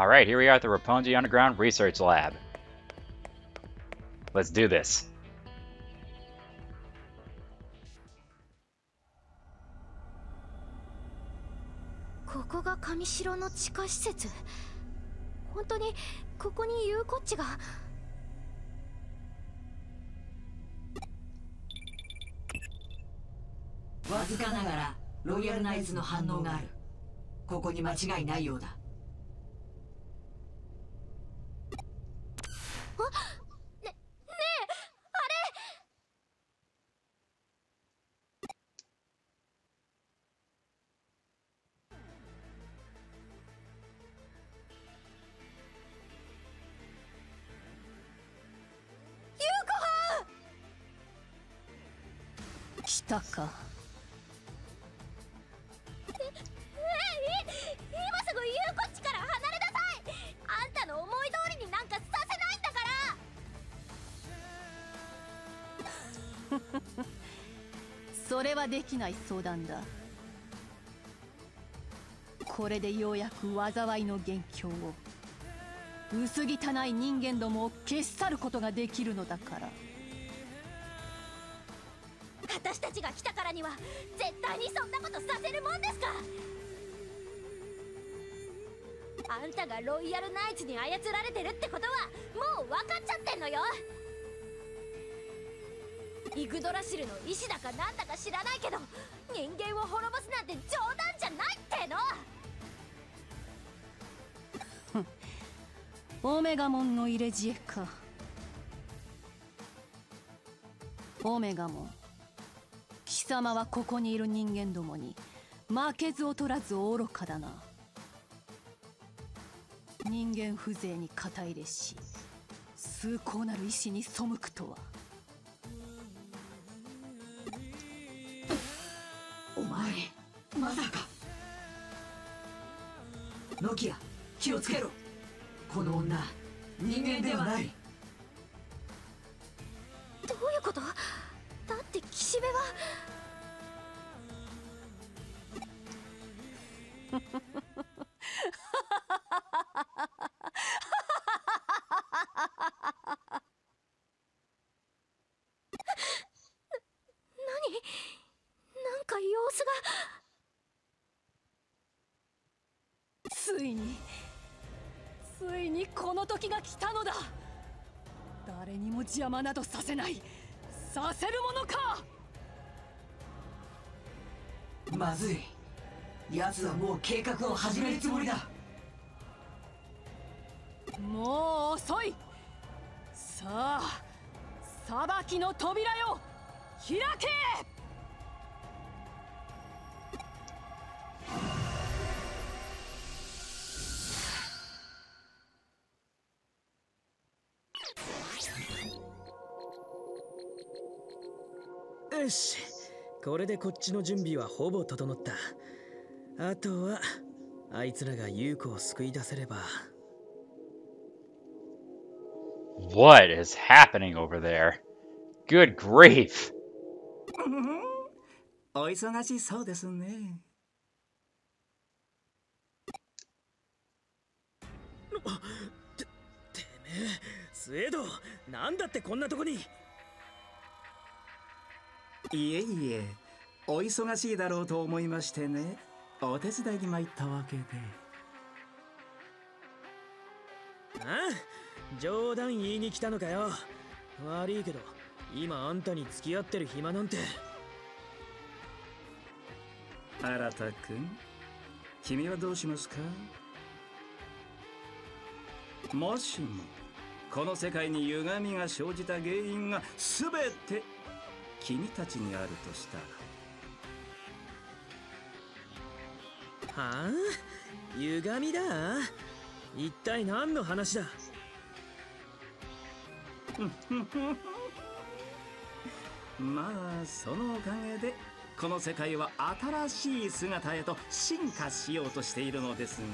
Alright, here we are at the Rapunzi Underground Research Lab. Let's do this. ここが上城の地下施設本当にここにユーコッチがわずかながらロイヤルナイツの反応があるここに間違いないようだたか。ええい今すぐユーコッチから離れなさい。あんたの思い通りになんかさせないんだから。それはできない相談だ。これでようやく災いの元凶を薄汚い人間どもを消し去ることができるのだからたちが来たからには絶対にそんなことさせるもんですか？あんたがロイヤルナイツに操られてるってことはもう分かっちゃってんのよ！イグドラシルの意志だかなんだか知らないけど人間を滅ぼすなんて冗談じゃないっての！オメガモンの入れ知恵か。オメガモン。様はここにいる人間どもに負けず劣らず愚かだな。人間風情に肩入れし崇高なる意志に背くとは。お前まさか。ノキア気をつけろ。この女人間ではない。魔などさせない。させるものか！まずい。奴はもう計画を始めるつもりだ。もう遅い。さあ裁きの扉よ。開けよしこれでこっちの準備はほぼ整ったあとはあいつらが優子を救い出せれば What is happening over there? Good grief! お忙しそうですね。てめえスエドなんだってこんなとこにいえいえ、お忙しいだろうと思いましてね。お手伝いに参ったわけで。ああ冗談言いに来たのかよ悪いけど今あんたに付き合ってる暇なんて新田君、君はどうしますか？もしも、この世界に歪みが生じた原因が全て君たちにあるとしたら。はあ？歪みだ？一体何の話だ？まあそのおかげでこの世界は新しい姿へと進化しようとしているのですがね。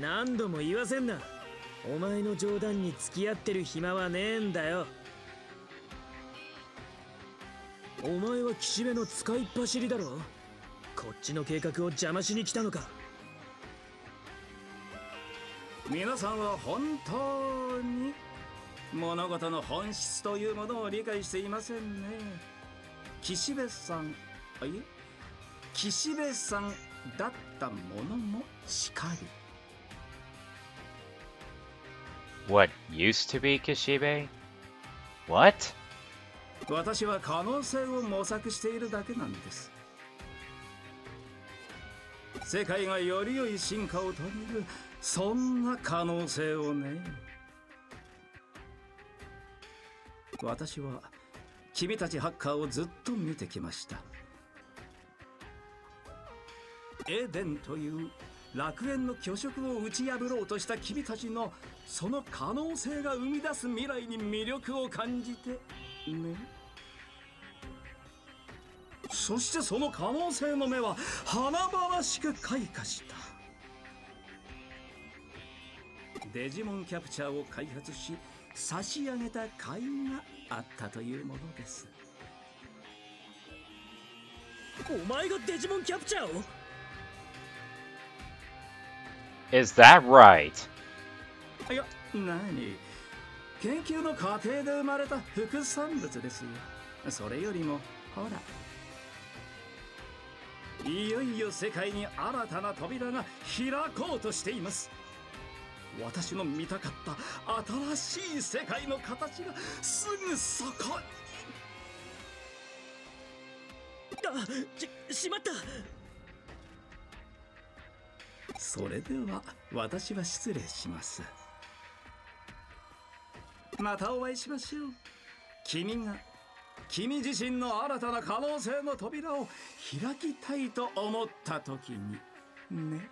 何度も言わせんな。お前の冗談に付き合ってる暇はねえんだよ。お前は岸辺の使いっ走りだろ？こっちの計画を邪魔しに来たのか？皆さんは本当に物事の本質というものを理解していませんね。岸辺さんあいえ？岸辺さんだったものもしかり。What used to be Kishibe? What? 私は可能性を模索しているだけなんです世界がより良い進化を遂げるそんな可能性をね私は君たちハッカーをずっと見てきましたエデンという楽園の虚飾を打ち破ろうとした君たちのその可能性が生み出す未来に魅力を感じてね。そしてその可能性の目は華々しく開花した。デジモンキャプチャーを開発し差し上げた甲斐があったというものです。お前がデジモンキャプチャーを？Is that right? い。や何？研究の過程で生まれた副産物ですよ。それよりもほら。いよいよ世界に新たな扉が開こうとしています。私の見たかった新しい世界の形がすぐそこ。あししまった。それでは私は失礼します。またお会いしましょう。君が君自身の新たな可能性の扉を開きたいと思った時に。ね。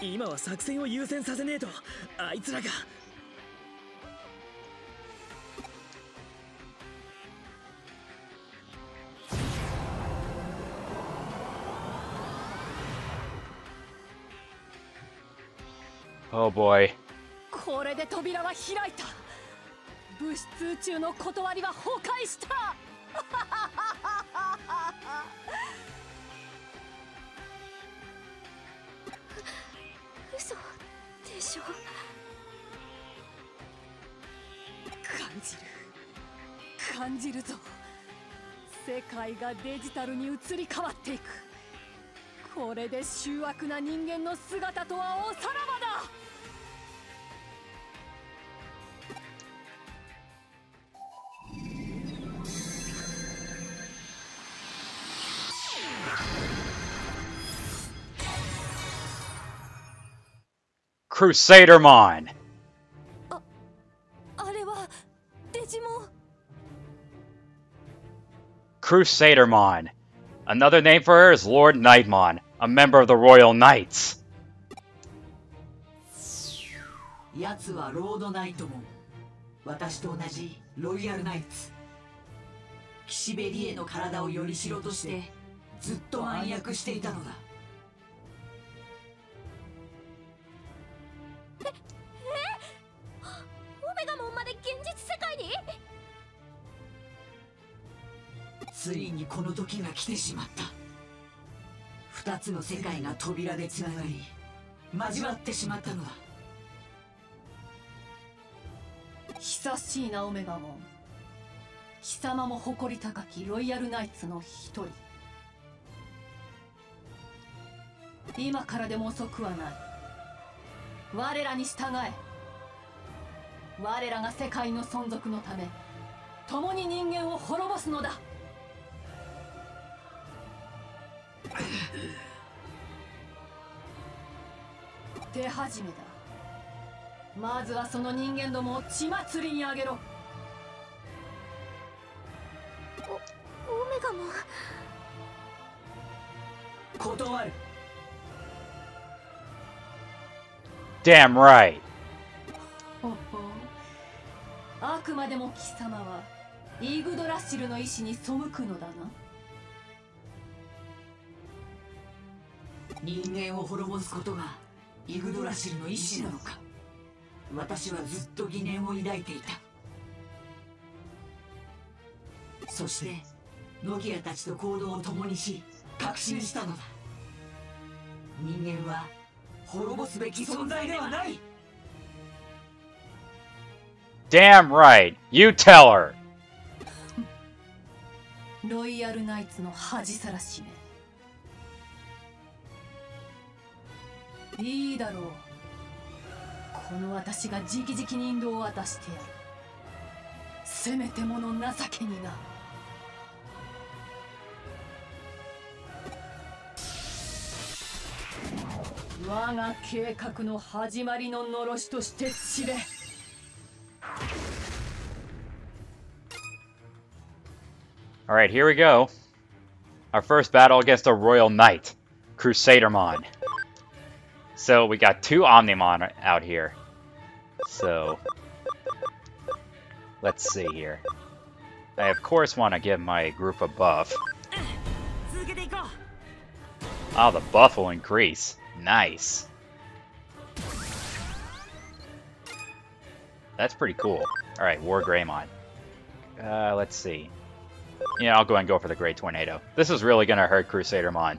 今は作戦を優先させねえとあいつらが。Oh boy. これで扉は開いた。物質宇宙の断りは崩壊した傷感じる。感じるぞ。世界がデジタルに移り変わっていく。これで醜悪な人間の姿とはおさらばだ Crusadermon! あれはデジモン Crusadermon. Another name for her is Lord Nightmon, a member of the Royal Knights. 奴はロードナイトモン私と同じロイヤルナイツ岸辺理恵の体をよりしろとしてずっと暗躍していたのだ時が来てしまった。二つの世界が扉でつながり交わってしまったのだ。久しいなオメガモン。貴様も誇り高きロイヤルナイツの一人。今からでも遅くはない。我らに従え。我らが世界の存続のため共に人間を滅ぼすのだ。手始めだまずはその人間どもを血祭りにあげろ。オメガモン断る。Damn right. ほほ。うあくまでも貴様はイグドラッシルの意志に背くのだな人間を滅ぼすことがイグドラシルの意志なのか。私はずっと疑念を抱いていた。そしてノキアたちと行動を共にし確信したのだ。人間は滅ぼすべき存在ではない。Damn right. You tell her. ロイヤルナイツの恥さらしねいいだろうこの私が直々に引導を渡してやるせめてもの情けにな我が計画の始まりののろしとして知れ Alright, here we go. Our first battle against a Royal Knight, Crusadermon. So we got two Omnimon out here. So let's see here. I of course want to give my group a buff. Oh, the buff will increase. Nice. That's pretty cool. Alright, War Greymon. Uh, let's see. Yeah, I'll go and go for the Great Tornado. This is really going to hurt Crusader Mon.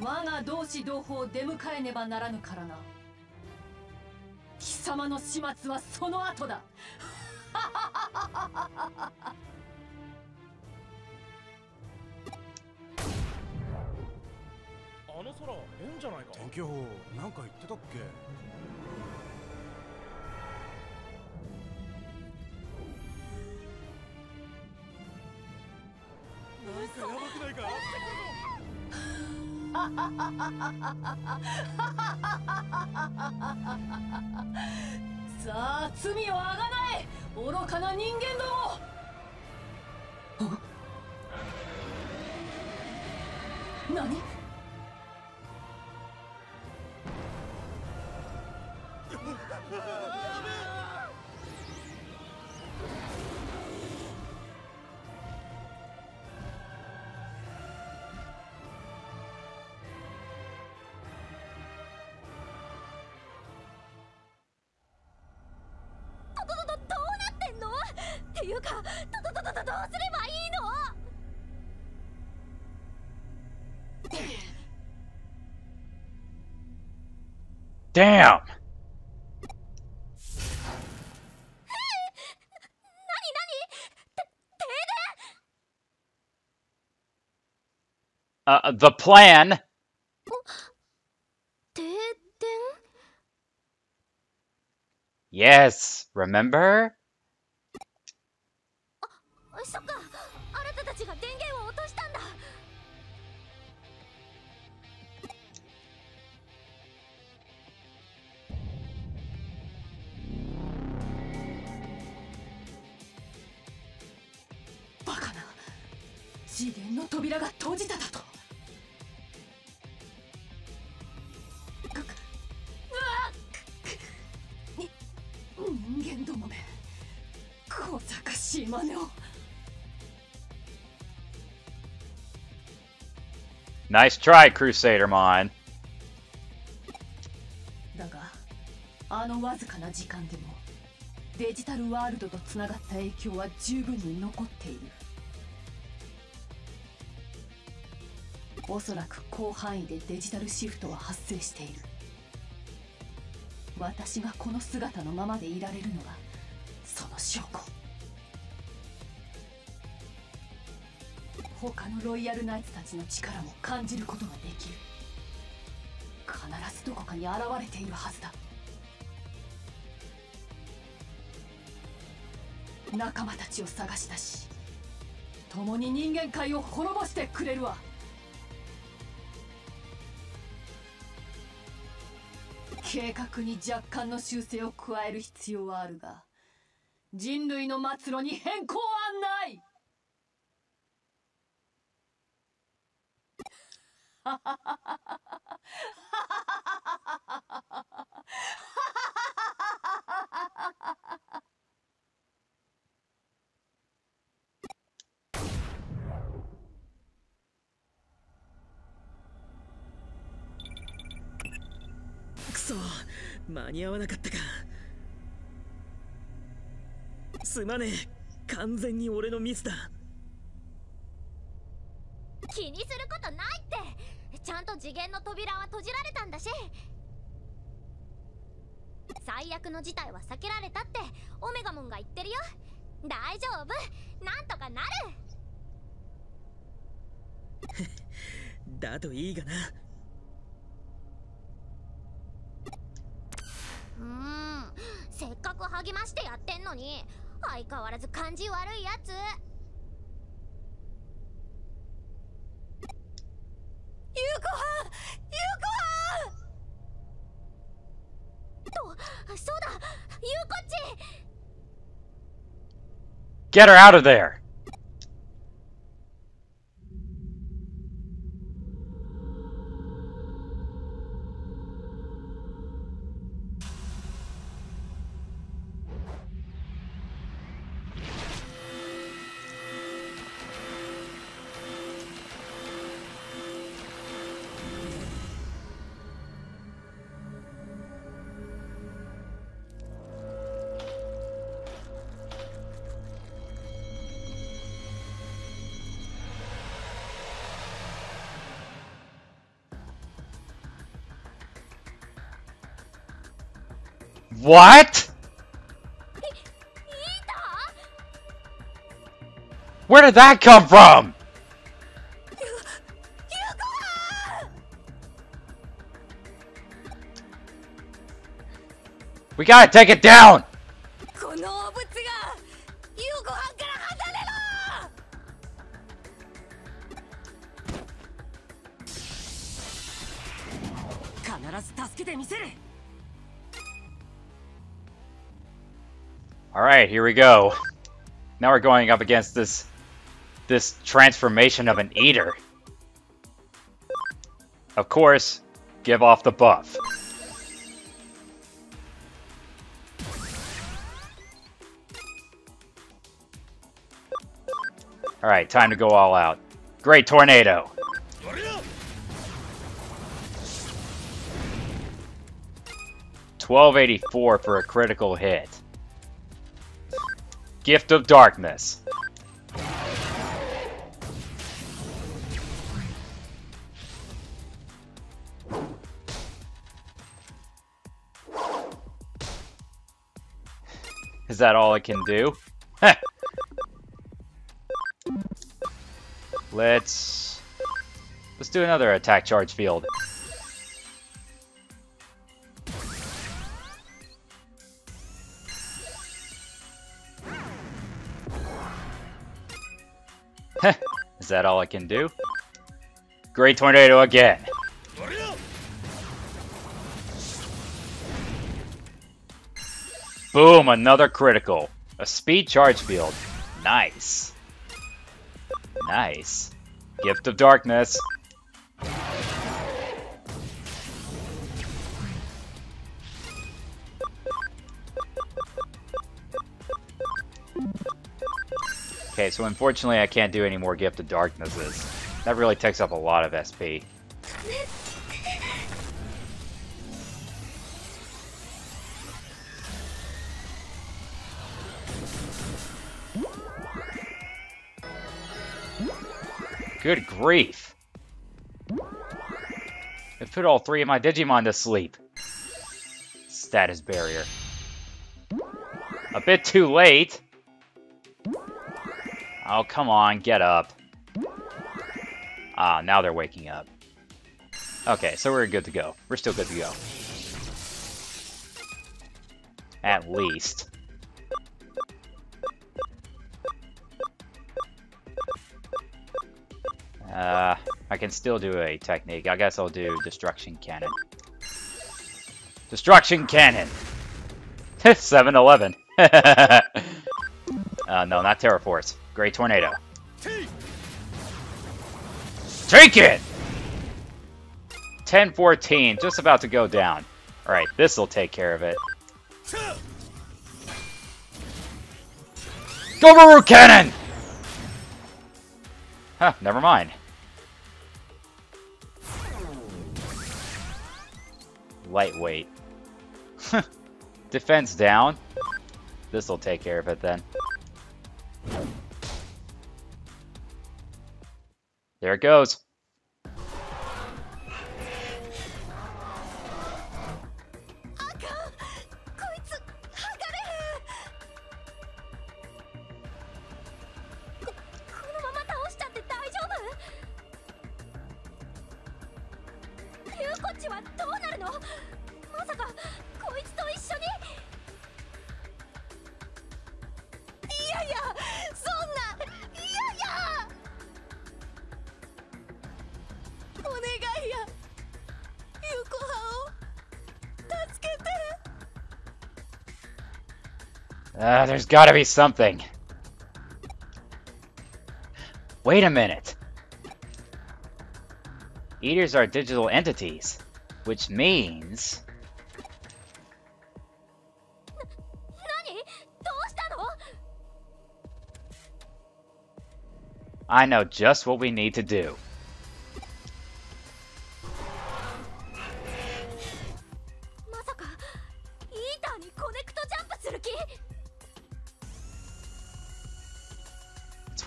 我が同志同胞を出迎えねばならぬからな。貴様の始末はその後だ。あの空変じゃないか。天気予報なんか言ってたっけ？さあ罪をあがない愚かな人間どもっていうかどどどどどどうすればいいの？Damn! 何何て停 Uh, the plan! 電停電？Yes, remember? そっか。あなたたちが電源を落としたんだ。バカな。次元の扉が閉じただと？Nice try, Crusadermon. だがあのわずかな時間でもデジタルワールドとつながった影響は十分に残っている。おそらく広範囲でデジタルシフトは発生している。私がこの姿のままでいられるのがその証拠。他のロイヤルナイツたちの力も感じることができる。必ずどこかに現れているはずだ。仲間たちを探し出し共に人間界を滅ぼしてくれるわ。計画に若干の修正を加える必要はあるが人類の末路に変更はないくそ間に合わなかったか。すまねえ。完全に俺のミスだ。気にすることないちゃんと次元の扉は閉じられたんだし。最悪の事態は避けられたってオメガモンが言ってるよ。大丈夫。なんとかなる。だといいがな。うーん。せっかく励ましてやってんのに相変わらず感じ悪いやつ Get her out of there! What? Where did that come from? We gotta take it down! Here we go. Now we're going up against this this transformation of an eater. Of course, give off the buff. Alright, time to go all out. Great tornado. Twelve eighty four for a critical hit. Gift of Darkness. Is that all it can do? Let's let's do another attack charge field. That all I can do? Great tornado again. Boom, another critical. A speed charge field. Nice. Nice. Gift of Darkness. So unfortunately I can't do any more Gift of Darknesses. That really takes up a lot of SP. Good grief. It put all three of my Digimon to sleep. Status barrier. A bit too late. Oh, come on, get up. Ah, now they're waking up. Okay, so we're good to go. We're still good to go. At least. Uh, I can still do a technique. I guess I'll do Destruction Cannon. Destruction Cannon! 7-Eleven. uh, no, not Terra Force. Great Tornado. Take it! 10-14, just about to go down. Alright, this'll take care of it. Gomaru Cannon! Huh, never mind. Lightweight. Defense down. This'll take care of it then. There it goes. Uh, there's gotta be something. Wait a minute. Eaters are digital entities, which means... I know just what we need to do.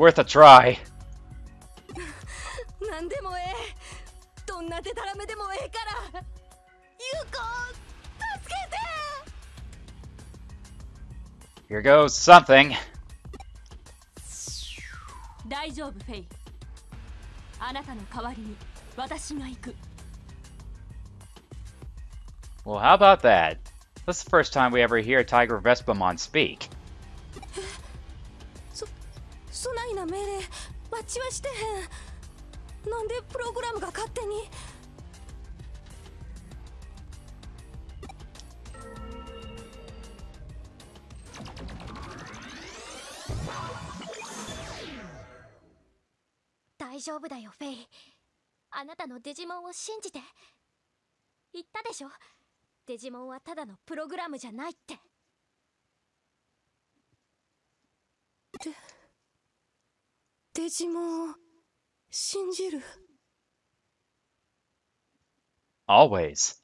worth a try. 何でもええどんなデタラメでもええから優子助けて Here goes something. 大丈夫フェイあなたの代わりに私が行く Well, how about that? That's the first time we ever hear Tiger Vespamon speak. そないな命令バッチはしてへんなんでプログラムが勝手に。大丈夫だよフェイ。あなたのデジモンを信じて。言ったでしょ。デジモンはただのプログラムじゃないって。デジモンを信じる Always.